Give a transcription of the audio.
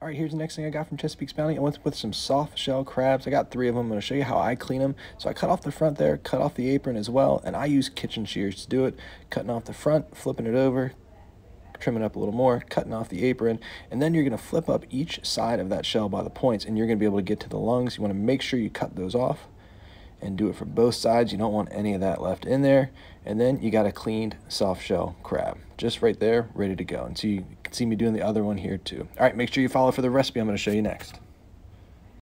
All right, here's the next thing I got from Chesapeake's Bounty. I went with some soft shell crabs. I got three of them. I'm going to show you how I clean them. So I cut off the front there, cut off the apron as well, and I use kitchen shears to do it. Cutting off the front, flipping it over, trimming up a little more, cutting off the apron, and then you're going to flip up each side of that shell by the points, and you're going to be able to get to the lungs. You want to make sure you cut those off and do it for both sides. You don't want any of that left in there. And then you got a cleaned soft shell crab just right there, ready to go. And so you can see me doing the other one here too. All right, make sure you follow for the recipe I'm going to show you next.